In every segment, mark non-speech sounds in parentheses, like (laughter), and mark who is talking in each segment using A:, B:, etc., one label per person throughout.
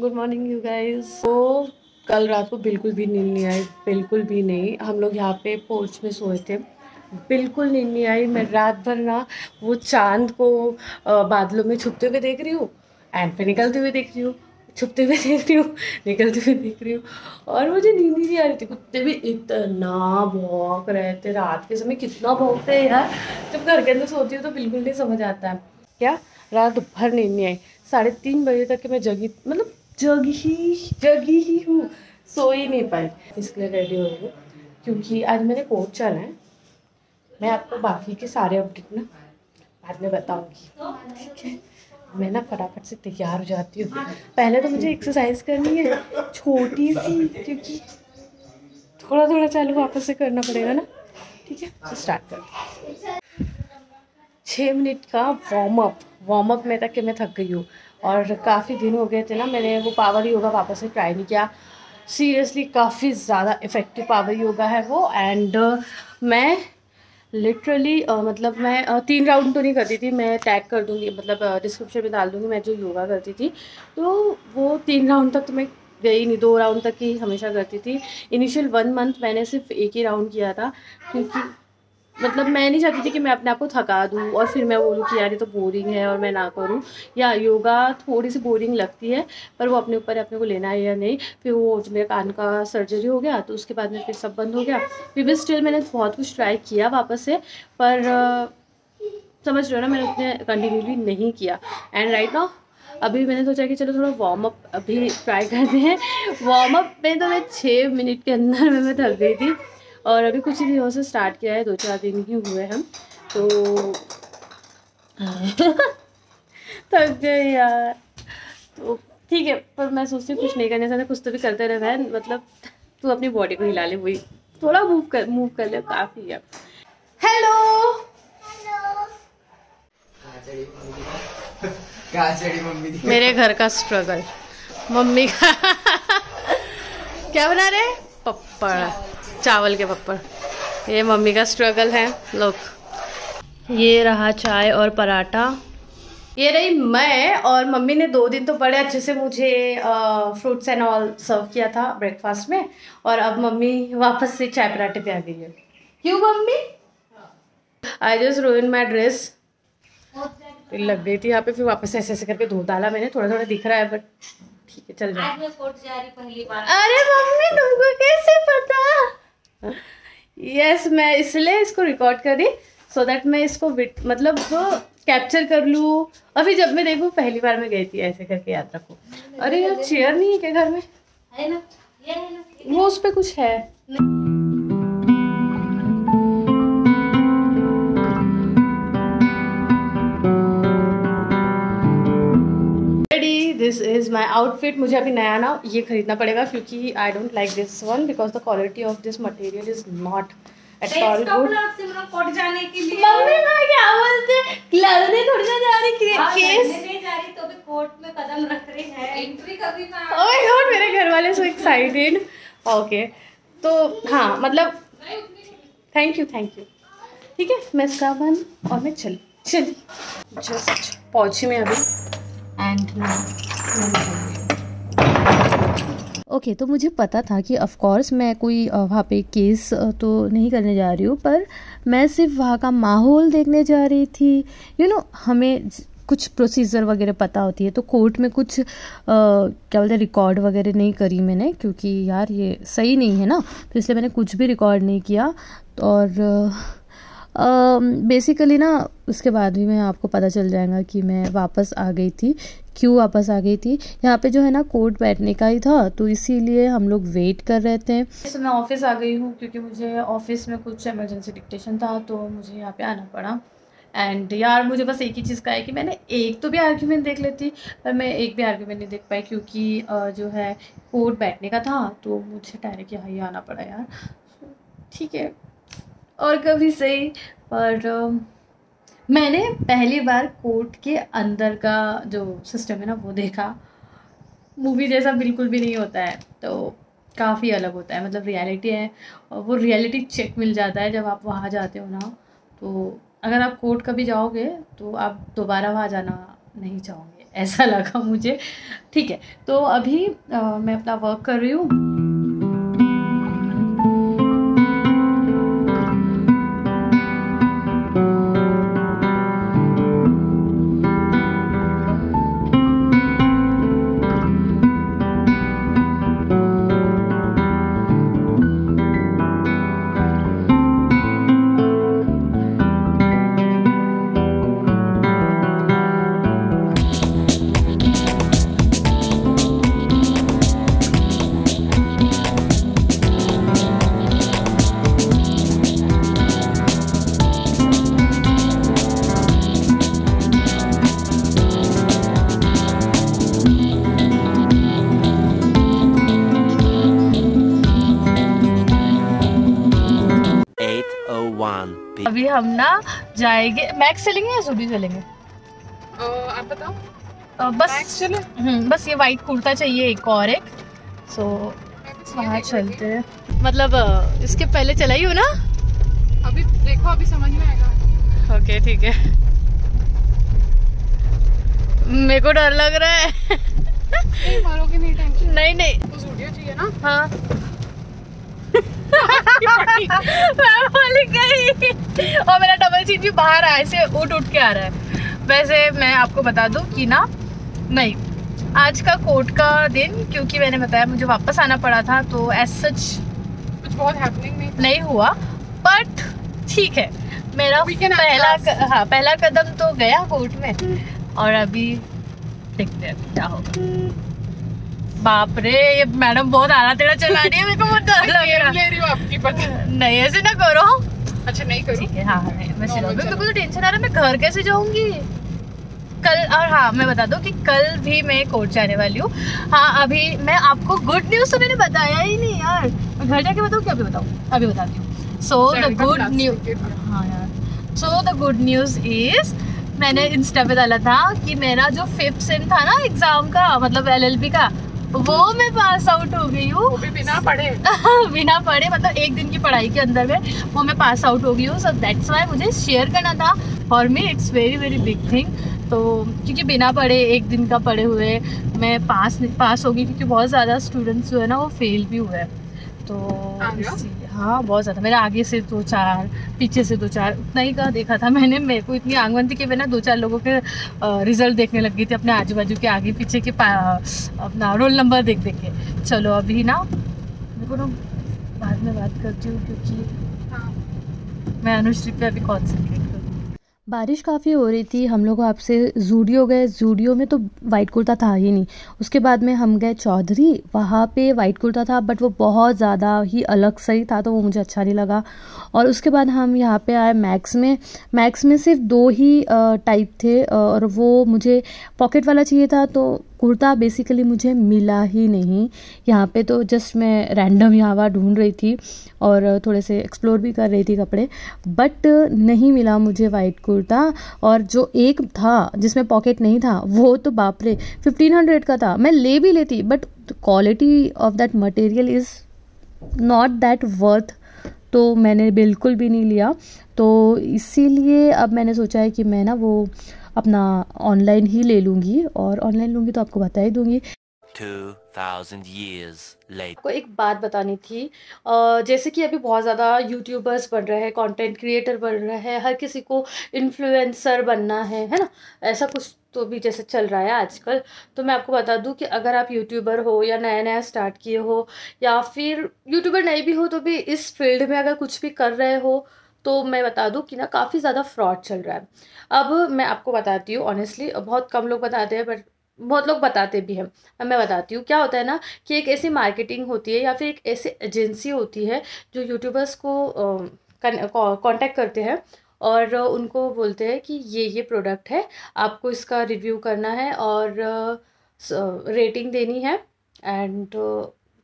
A: Good morning you guys तो कल रात को बिल्कुल भी नींद नहीं आई, बिल्कुल भी नहीं। हम लोग यहाँ पे पोर्च में सोए थे। बिल्कुल नींद नहीं आई। मैं रात भर ना वो चाँद को बादलों में छुपते हुए देख रही हूँ एंड पे निकलते हुए देख रही हूँ, छुपते हुए देख रही हूँ, निकलते हुए देख रही हूँ। और मुझे नींद ही नहीं आ रही थी, कुत्ते भी इतना भौंक रहे थे। रात के समय कितना भौंकते हैं यार। जब घर के अंदर सोती हूँ तो बिल्कुल नहीं समझ आता। है क्या? रात भर नींद नहीं आई। साढ़े तीन बजे तक मैं जगी मतलब जगी ही जगी ही हूँ। सो ही नहीं पाई। इसके लिए रेडी हो हूँ क्योंकि आज मैंने कोर्ट चला है। मैं आपको बाकी के सारे अपडेट ना बाद में बताऊँगी। ठीक है? मैं ना फटाफट से तैयार हो जाती हूँ। पहले तो मुझे एक्सरसाइज करनी है। छोटी सी, क्योंकि थोड़ा थोड़ा चालू वापस से करना पड़ेगा ना। ठीक है? तो स्टार्ट कर छः मिनट का वार्म अप वार्म अप में तक के मैं थक गई हूँ। और काफ़ी दिन हो गए थे ना मैंने वो पावर योगा वापस से ट्राई नहीं किया। सीरियसली काफ़ी ज़्यादा इफ़ेक्टिव पावर योगा है वो। एंड uh, मैं लिटरली uh, मतलब मैं uh, तीन राउंड तो नहीं करती थी मैं टैग कर दूँगी मतलब डिस्क्रिप्शन uh, में डाल दूँगी मैं जो योगा करती थी। तो वो तीन राउंड तक तो मैं गई नहीं दो राउंड तक ही हमेशा करती थी। इनिशियल वन मंथ मैंने सिर्फ़ एक ही राउंड किया था क्योंकि मतलब मैं नहीं चाहती थी कि मैं अपने आप को थका दूँ और फिर मैं बोलूँ कि यार ये तो बोरिंग है और मैं ना करूँ। या योगा थोड़ी सी बोरिंग लगती है, पर वो अपने ऊपर अपने को लेना है या नहीं। फिर वो मेरे कान का सर्जरी हो गया तो उसके बाद में फिर सब बंद हो गया। फिर भी स्टिल मैंने बहुत कुछ ट्राई किया वापस से, पर समझ रहे हो ना, मैंने उतने कंटिन्यूली नहीं किया। एंड राइट नाउ अभी मैंने सोचा कि चलो थोड़ा वार्म अप अभी ट्राई करते हैं। वार्म अप में तो मैं छः मिनट के अंदर में मैं थक गई थी। और अभी कुछ ही दिनों से स्टार्ट किया है दो चार दिन ही हुए हम तो (laughs) थक गए यार। तो ठीक है, पर मैं सोचती हूँ कुछ नहीं करने से कुछ तो भी करते रहे बहन मतलब तू अपनी बॉडी को हिला ले, वही थोड़ा मूव कर मूव कर ले, काफ़ी है। हेलो मेरे घर का स्ट्रगल मम्मी का (laughs) क्या बना रहे? पप्पड़। चावल के पप्पड़ ये मम्मी का स्ट्रगल है लोग ये रहा चाय और पराठा। ये रही मैं और मम्मी ने दो दिन तो बड़े अच्छे से मुझे फ्रूट्स एंड ऑल सर्व किया था ब्रेकफास्ट में और अब मम्मी वापस से चाय पराठे पे आ गई है। क्यों mummy? I just ruined my dress लग गई थी यहाँ पे फिर वापस ऐसे ऐसे करके धो डाला मैंने थोड़ा थोड़ा दिख रहा है बट ठीक है चल जाए अरे मम्मी तुमको कैसे पता? यस yes, मैं इसलिए इसको रिकॉर्ड करी सो so दैट मैं इसको मतलब कैप्चर कर लूँ। और फिर जब मैं देखूँ पहली बार मैं गई थी ऐसे करके यात्रा को अरे यार चेयर नहीं है क्या घर में? है ना? वो उस पर कुछ है। दिस इज़ माई आउटफिट मुझे अभी नया ना ये खरीदना पड़ेगा क्योंकि I don't like this one because the quality of this material is not at all good mummy मैं क्या बोलते लड़ने थोड़ी ना जा रही हाँ, केस नहीं जा रही तो भी कोर्ट में कदम रख रही है। एंट्री कभी ना। ओह गॉड मेरे घर वाले सो एक्साइटेड ओके तो हाँ मतलब थैंक यू थैंक यू ठीक है मैं इसका बन और मैं चल चली। जस्ट पहुँची मैं अभी। एंड
B: ओके okay, तो मुझे पता था कि ऑफ़ कोर्स मैं कोई वहाँ पे केस तो नहीं करने जा रही हूँ पर मैं सिर्फ़ वहाँ का माहौल देखने जा रही थी। यू you नो know, हमें कुछ प्रोसीजर वगैरह पता होती है तो कोर्ट में कुछ आ, क्या बोलते हैं रिकॉर्ड वगैरह नहीं करी मैंने क्योंकि यार ये सही नहीं है ना। तो इसलिए मैंने कुछ भी रिकॉर्ड नहीं किया और बेसिकली ना, उसके बाद भी मैं आपको पता चल जाएगा कि मैं वापस आ गई थी, क्यों वापस आ गई थी। यहाँ पे जो है ना, कोर्ट बैठने का ही था तो इसीलिए हम लोग वेट कर रहे थे।
A: तो मैं ऑफ़िस आ गई हूँ, क्योंकि मुझे ऑफ़िस में कुछ इमरजेंसी डिक्टेशन था तो मुझे यहाँ पे आना पड़ा। एंड यार, मुझे बस एक ही चीज़ का है कि मैंने एक तो भी आर्ग्यूमेंट देख लेती, पर मैं एक भी आर्ग्यूमेंट नहीं देख पाई, क्योंकि जो है कोर्ट बैठने का था तो मुझे डायरेक्ट यहाँ ही आना पड़ा यार। ठीक है। और कभी सही पर मैंने पहली बार कोर्ट के अंदर का जो सिस्टम है ना वो देखा। मूवी जैसा बिल्कुल भी नहीं होता है तो काफ़ी अलग होता है। मतलब रियलिटी है और वो रियलिटी चेक मिल जाता है जब आप वहाँ जाते हो ना। तो अगर आप कोर्ट कभी जाओगे तो आप दोबारा वहाँ जाना नहीं चाहोगे। ऐसा (laughs) लगा मुझे। ठीक है तो अभी आ, मैं अपना वर्क कर रही हूँ। हम ना जाएँगे। मैक्स चलेंगे या जूडी चलेंगे?
C: आप बताओ।
A: बस चले? हम्म, बस ये वाइट कुर्ता चाहिए एक और एक। सो वहाँ चलते हैं। मतलब इसके पहले चला ही हो ना?
C: अभी देखो अभी समझ में आएगा।
A: ओके ठीक है। मेरे को डर लग रहा है।
C: नहीं मारोगे नहीं टेंशन।
A: नहीं नहीं।
C: तो चाहिए ना?
A: हाँ। गई और मेरा डबल सीट भी बाहर आए से उठ उठ के आ रहा है। वैसे मैं आपको बता दूँ कि ना नहीं आज का कोर्ट का दिन क्योंकि मैंने बताया मुझे वापस आना पड़ा था तो एज सच
C: कुछ बहुत हैपनिंग नहीं,
A: नहीं हुआ बट ठीक है। मेरा पहला क, हाँ पहला कदम तो गया कोर्ट में और अभी देखते हैं क्या होगा। बाप रे ये मैडम बहुत आना तेरा चला रही है मेरे को डर लग रहा।
C: ले रही हूँ आपकी पता
A: नहीं ऐसे ना करो।
C: अच्छा नहीं करो?
A: ठीक है हाँ हाँ मैं चलो मेरे को तो टेंशन आ रहा है मैं घर कैसे जाऊँगी? कल और हाँ मैं बता दूँ कि कल भी मैं कोर्ट जाने वाली हूँ। हाँ अभी मैं आपको गुड न्यूज़ तो मैंने बताया ही नहीं यार। मैं घर जाके बताऊँ क्या? अभी बताऊँ अभी बताती हूँ। सो द गुड न्यूज़ हाँ यार। So the good news is मैंने इंस्टा पे डाला था कि मेरा जो फिफ्थ सेम था ना एग्ज़ाम का मतलब एलएलबी का वो मैं पास आउट हो गई हूँ।
C: बिना पढ़े। (laughs)
A: बिना पढ़े मतलब एक दिन की पढ़ाई के अंदर में वो मैं पास आउट हो गई हूँ। सो दैट्स वाई मुझे शेयर करना था। For me it's very very big thing तो क्योंकि बिना पढ़े एक दिन का पढ़े हुए मैं पास पास हो गई क्योंकि बहुत ज़्यादा स्टूडेंट्स जो है ना वो फेल भी हुए हैं। तो हाँ बहुत ज़्यादा। मेरे आगे से दो चार पीछे से दो चार उतना ही का देखा था मैंने। मेरे को इतनी आंगवंती के बिना दो चार लोगों के रिज़ल्ट देखने लग गई थी अपने आजू बाजू के आगे पीछे के अपना रोल नंबर देख देख के। चलो अभी ना मेरे को ना बाद में बात करती हूँ क्योंकि हाँ। मैं अनुश्री पे अभी कॉन्सेंट्रेट
B: बारिश काफ़ी हो रही थी, हम लोग आपसे जूडियो गए। जूडियो में तो वाइट कुर्ता था ही नहीं। उसके बाद में हम गए चौधरी, वहाँ पे वाइट कुर्ता था बट वो बहुत ज़्यादा ही अलग सही था तो वो मुझे अच्छा नहीं लगा। और उसके बाद हम यहाँ पे आए मैक्स में। मैक्स में सिर्फ़ दो ही टाइप थे, और वो मुझे पॉकेट वाला चाहिए था तो कुर्ता बेसिकली मुझे मिला ही नहीं। यहाँ पे तो जस्ट मैं रैंडम यहाँ वहाँ ढूंढ रही थी और थोड़े से एक्सप्लोर भी कर रही थी कपड़े बट नहीं मिला मुझे वाइट कुर्ता। और जो एक था, जिसमें पॉकेट नहीं था, वो तो बाप रे फिफ्टीन हंड्रेड का था। मैं ले भी लेती but quality of that material is not that worth तो मैंने बिल्कुल भी नहीं लिया। तो इसीलिए अब मैंने सोचा है कि मैं ना वो अपना ऑनलाइन ही ले लूँगी और ऑनलाइन लूँगी तो आपको बता ही दूँगी।
A: आपको एक बात बतानी थी जैसे कि अभी बहुत ज़्यादा यूट्यूबर्स बन रहे हैं कंटेंट क्रिएटर बन रहे हैं हर किसी को इन्फ्लुएंसर बनना है है ना? ऐसा कुछ तो भी जैसे चल रहा है आजकल तो मैं आपको बता दूँ कि अगर आप यूट्यूबर हो या नया नया स्टार्ट किए हो या फिर यूट्यूबर नहीं भी हो तो भी इस फ़ील्ड में अगर कुछ भी कर रहे हो तो मैं बता दूँ कि ना काफ़ी ज़्यादा फ्रॉड चल रहा है। अब मैं आपको बताती हूँ ऑनेस्टली बहुत कम लोग बताते हैं बट बहुत लोग बताते भी हैं। मैं बताती हूँ, क्या होता है ना कि एक ऐसी मार्केटिंग होती है या फिर एक ऐसी एजेंसी होती है जो यूट्यूबर्स को कांटेक्ट करते हैं और उनको बोलते हैं कि ये ये प्रोडक्ट है, आपको इसका रिव्यू करना है और रेटिंग देनी है एंड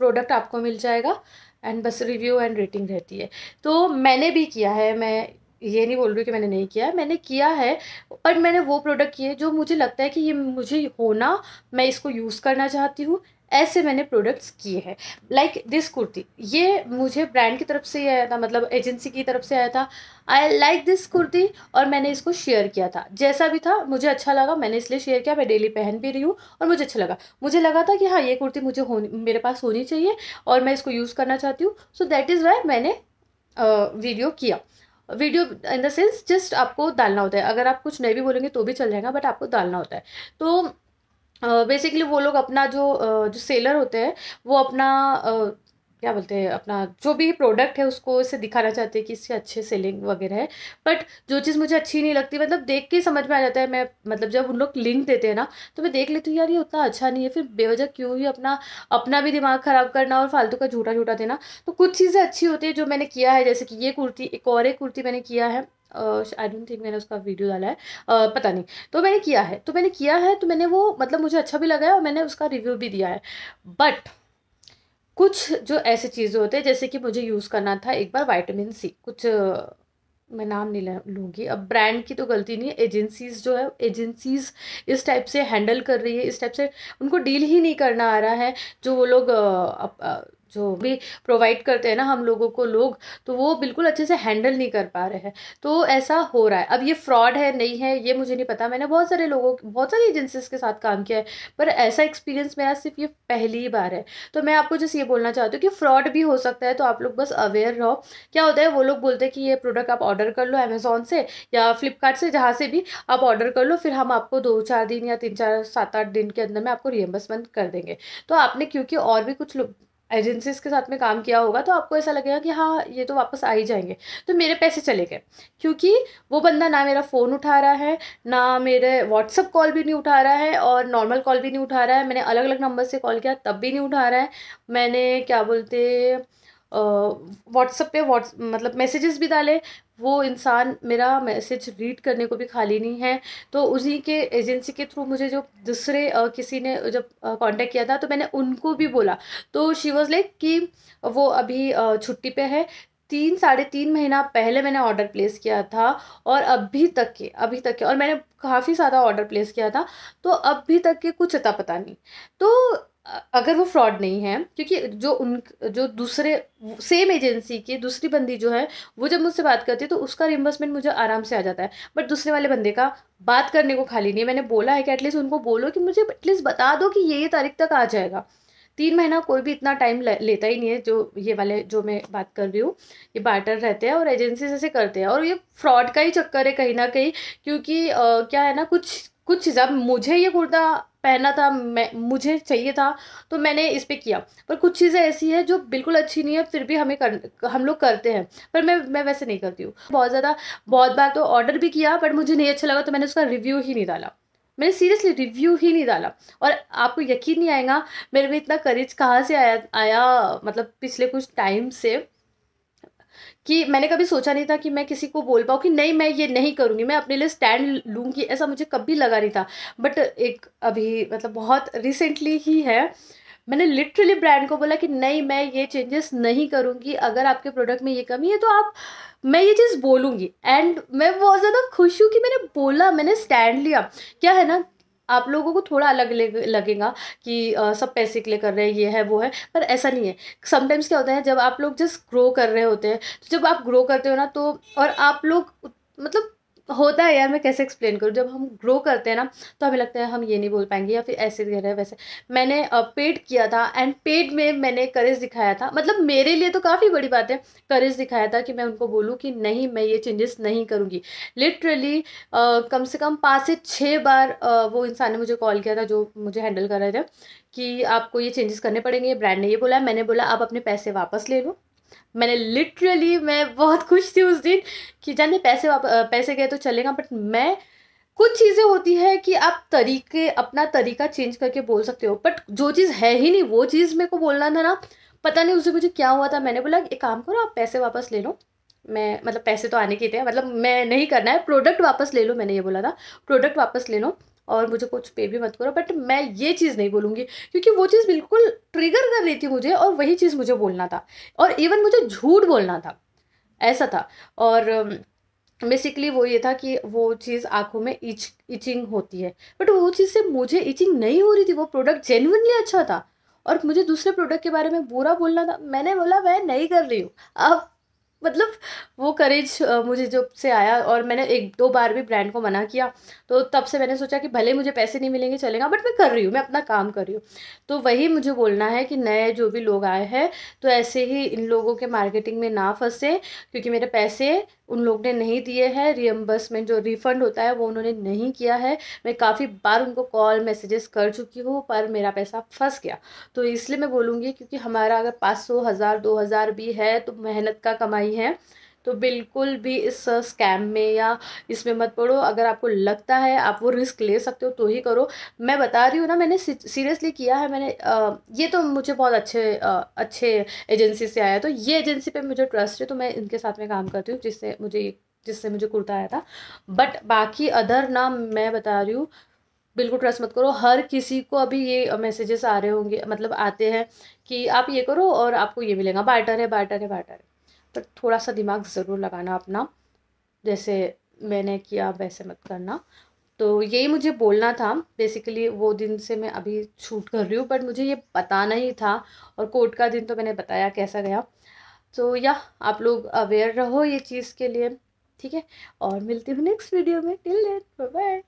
A: प्रोडक्ट आपको मिल जाएगा एंड बस रिव्यू एंड रेटिंग रहती है। तो मैंने भी किया है, मैं ये नहीं बोल रही कि मैंने नहीं किया है मैंने किया है, पर मैंने वो प्रोडक्ट किए जो मुझे लगता है कि ये मुझे होना, मैं इसको यूज़ करना चाहती हूँ ऐसे मैंने प्रोडक्ट्स किए हैं। Like this kurti. ये मुझे ब्रांड की तरफ़ से ही आया था मतलब एजेंसी की तरफ़ से आया था। आई लाइक दिस कुर्ती और मैंने इसको शेयर किया था। जैसा भी था, मुझे अच्छा लगा, मैंने इसलिए शेयर किया। मैं डेली पहन भी रही हूँ और मुझे अच्छा लगा। मुझे लगा था कि हाँ ये कुर्ती मुझे होनी मेरे पास होनी चाहिए और मैं इसको यूज़ करना चाहती हूँ। सो दैट इज़ वाई मैंने वीडियो किया। Video in the sense just आपको डालना होता है। अगर आप कुछ नहीं भी बोलेंगे तो भी चल जाएगा बट आपको डालना होता है। तो बेसिकली वो लोग अपना जो जो सेलर होते हैं वो अपना क्या बोलते हैं अपना जो भी प्रोडक्ट है उसको इसे दिखाना चाहते हैं कि इससे अच्छे सेलिंग वगैरह है। बट जो चीज़ मुझे अच्छी नहीं लगती मतलब देख के समझ में आ जाता है मैं मतलब जब उन लोग लिंक देते हैं ना तो मैं देख लेती हूँ यार ये उतना अच्छा नहीं है फिर बेवजह क्यों ही अपना अपना भी दिमाग ख़राब करना और फालतू का झूठा झूठा देना? तो कुछ चीज़ें अच्छी होती है जो मैंने किया है जैसे कि ये कुर्ती एक और एक कुर्ती मैंने किया है आई डोंट थिंक मैंने उसका वीडियो डाला है uh, पता नहीं। तो मैंने किया है तो मैंने किया है तो मैंने वो मतलब मुझे अच्छा भी लगा है और मैंने उसका रिव्यू भी दिया है। बट कुछ जो ऐसे चीज़ें होते हैं, जैसे कि मुझे यूज़ करना था एक बार वाइटामिन सी कुछ मैं नाम नहीं लूँगी। अब ब्रांड की तो गलती नहीं है एजेंसीज जो है एजेंसीज इस टाइप से हैंडल कर रही है, इस टाइप से उनको डील ही नहीं करना आ रहा है, जो वो लोग जो भी प्रोवाइड करते हैं ना हम लोगों को लोग तो वो बिल्कुल अच्छे से हैंडल नहीं कर पा रहे हैं। तो ऐसा हो रहा है। अब ये फ्रॉड है, नहीं है, ये मुझे नहीं पता। मैंने बहुत सारे लोगों, बहुत सारी एजेंसीज के साथ काम किया है, पर ऐसा एक्सपीरियंस मेरा सिर्फ़ ये पहली बार है। तो मैं आपको जस्ट ये बोलना चाहती हूँ कि फ्रॉड भी हो सकता है तो आप लोग बस अवेयर रहो। क्या होता है, वो लोग बोलते हैं कि ये प्रोडक्ट आप ऑर्डर कर लो अमेजोन से या फ्लिपकार्ट से, जहाँ से भी आप ऑर्डर कर लो, फिर हम आपको दो चार दिन या तीन चार सात आठ दिन के अंदर में आपको रियम्बर्समेंट कर देंगे। तो आपने क्योंकि और भी कुछ एजेंसीज के साथ में काम किया होगा तो आपको ऐसा लगेगा कि हाँ ये तो वापस आ ही जाएँगे। तो मेरे पैसे चले गए, क्योंकि वो बंदा ना मेरा फ़ोन उठा रहा है, ना मेरे व्हाट्सअप कॉल भी नहीं उठा रहा है और नॉर्मल कॉल भी नहीं उठा रहा है। मैंने अलग अलग नंबर से कॉल किया, तब भी नहीं उठा रहा है। मैंने क्या बोलते व्हाट्सअप पे व्हाट्स मतलब मैसेजेस भी डाले वो इंसान मेरा मैसेज रीड करने को भी खाली नहीं है। तो उसी के एजेंसी के थ्रू मुझे जो दूसरे किसी ने जब कांटेक्ट किया था तो मैंने उनको भी बोला। तो शी वॉज़ लाइक कि वो अभी छुट्टी पे है। तीन, साढ़े तीन महीना पहले मैंने ऑर्डर प्लेस किया था और अभी तक के, अभी तक के, और मैंने काफ़ी ज़्यादा ऑर्डर प्लेस किया था। तो अभी तक के कुछ अता पता नहीं। तो अगर वो फ्रॉड नहीं है क्योंकि जो उन जो दूसरे सेम एजेंसी की दूसरी बंदी जो है वो जब मुझसे बात करती है तो उसका रिम्बर्समेंट मुझे आराम से आ जाता है। बट दूसरे वाले बंदे का बात करने को खाली नहीं है। मैंने बोला है कि एटलीस्ट उनको बोलो कि मुझे एटलीस्ट बता दो कि ये ये तारीख तक आ जाएगा। तीन महीना कोई भी इतना टाइम लेता ही नहीं है जो ये वाले जो मैं बात कर रही हूँ ये बार्टर रहते हैं और एजेंसी ऐसे करते हैं। और ये फ्रॉड का ही चक्कर है कहीं ना कहीं क्योंकि आ, क्या है ना कुछ कुछ चीज़ मुझे ये कुर्ता पहनना था, मैं, मुझे चाहिए था तो मैंने इस पर किया। पर कुछ चीज़ें ऐसी है जो बिल्कुल अच्छी नहीं है, फिर भी हमें कर, हम लोग करते हैं। पर मैं मैं वैसे नहीं करती हूँ। बहुत ज़्यादा, बहुत बार तो ऑर्डर भी किया बट मुझे नहीं अच्छा लगा तो मैंने उसका रिव्यू ही नहीं डाला। मैंने सीरियसली रिव्यू ही नहीं डाला। और आपको यकीन नहीं आएगा, मेरे में इतना करेज कहाँ से आया आया मतलब पिछले कुछ टाइम से कि मैंने कभी सोचा नहीं था कि मैं किसी को बोल पाऊँ कि नहीं, मैं ये नहीं करूँगी, मैं अपने लिए स्टैंड लूँगी, ऐसा मुझे कभी लगा नहीं था। बट एक अभी मतलब बहुत रिसेंटली ही है, मैंने लिटरली ब्रांड को बोला कि नहीं, मैं ये चेंजेस नहीं करूँगी, अगर आपके प्रोडक्ट में ये कमी है तो आप, मैं ये चीज़ बोलूँगी। एंड मैं बहुत ज़्यादा खुश हूँ कि मैंने बोला, मैंने स्टैंड लिया। क्या है ना आप लोगों को थोड़ा अलग लगेगा कि आ, सब पैसे के लिए कर रहे हैं ये है वो है पर ऐसा नहीं है। समटाइम्स क्या होता है जब आप लोग जस्ट ग्रो कर रहे होते हैं तो जब आप ग्रो करते हो ना तो और आप लोग मतलब होता है यार, मैं कैसे एक्सप्लेन करूँ? जब हम ग्रो करते हैं ना तो हमें लगता है हम ये नहीं बोल पाएँगे या फिर ऐसे कह रहे हैं वैसे। मैंने पेड किया था एंड पेड में मैंने करेज दिखाया था। मतलब मेरे लिए तो काफ़ी बड़ी बात है करेज दिखाया था कि मैं उनको बोलूँ कि नहीं, मैं ये चेंजेस नहीं करूँगी। लिटरली कम से कम पाँच से छः बार वो इंसान ने मुझे कॉल किया था जो मुझे हैंडल कर रहे थे कि आपको ये चेंजेस करने पड़ेंगे ब्रांड ने ये बोला, मैंने बोला, आप अपने पैसे वापस ले लो। मैंने लिटरली मैं बहुत खुश थी उस दिन कि जाने पैसे पैसे गए तो चलेगा बट मैं, कुछ चीज़ें होती है कि आप तरीके, अपना तरीका चेंज करके बोल सकते हो बट जो चीज़ है ही नहीं, वो चीज़ मेरे को बोलना था ना, पता नहीं उसे मुझे क्या हुआ था, मैंने बोला, एक काम करो, आप पैसे वापस ले लो, मैं मतलब पैसे तो आने के थे मतलब मैं नहीं करना है प्रोडक्ट वापस ले लो, मैंने ये बोला था प्रोडक्ट वापस ले लो और मुझे कुछ पे भी मत करो बट मैं ये चीज़ नहीं बोलूँगी, क्योंकि वो चीज़ बिल्कुल ट्रिगर कर रही थी मुझे और वही चीज़ मुझे बोलना था। और इवन मुझे झूठ बोलना था, ऐसा था। और बेसिकली वो ये था कि वो चीज़ आँखों में इच इचिंग होती है। बट वो चीज़ से मुझे इचिंग नहीं हो रही थी, वो प्रोडक्ट जेन्युइनली अच्छा था। और मुझे दूसरे प्रोडक्ट के बारे में बुरा बोलना था। मैंने बोला, मैं नहीं कर रही हूँ। अब मतलब वो करेज मुझे जब से आया और मैंने एक दो बार भी ब्रांड को मना किया तो तब से मैंने सोचा कि भले मुझे पैसे नहीं मिलेंगे, चलेगा बट मैं कर रही हूँ, मैं अपना काम कर रही हूँ। तो वही मुझे बोलना है कि नए जो भी लोग आए हैं तो ऐसे ही इन लोगों के मार्केटिंग में ना फंसे, क्योंकि मेरे पैसे उन लोग ने नहीं दिए हैं रियम्बर्समेंट जो रिफ़ंड होता है, वो उन्होंने नहीं किया है। मैं काफ़ी बार उनको कॉल मैसेजेस कर चुकी हूँ, पर मेरा पैसा फंस गया। तो इसलिए मैं बोलूँगी, क्योंकि हमारा अगर पाँच सौ, हज़ार, दो हज़ार भी है तो मेहनत का कमाई है तो बिल्कुल भी इस स्कैम में या इसमें मत पड़ो। अगर आपको लगता है आप वो रिस्क ले सकते हो तो ही करो। मैं बता रही हूँ ना मैंने सीरियसली किया है मैंने आ, ये तो मुझे बहुत अच्छे आ, अच्छे एजेंसी से आया तो ये एजेंसी पे मुझे ट्रस्ट है तो मैं इनके साथ में काम करती हूँ जिससे मुझे जिससे मुझे कुर्ता आया था। बट बाकी अदर ना मैं बता रही हूँ बिल्कुल ट्रस्ट मत करो। हर किसी को अभी ये मैसेजेस आ रहे होंगे मतलब आते हैं कि आप ये करो और आपको ये मिलेगा। बार्टर है बार्टर है बार्टर है। पर थोड़ा सा दिमाग ज़रूर लगाना अपना। जैसे मैंने किया, वैसे मत करना। तो यही मुझे बोलना था। बेसिकली वो दिन से मैं अभी शूट कर रही हूँ बट मुझे ये पता नहीं था और कोर्ट का दिन तो मैंने बताया कैसा गया। तो या आप लोग अवेयर रहो ये चीज़ के लिए, ठीक है? और मिलती हूँ नेक्स्ट वीडियो में। Till then bye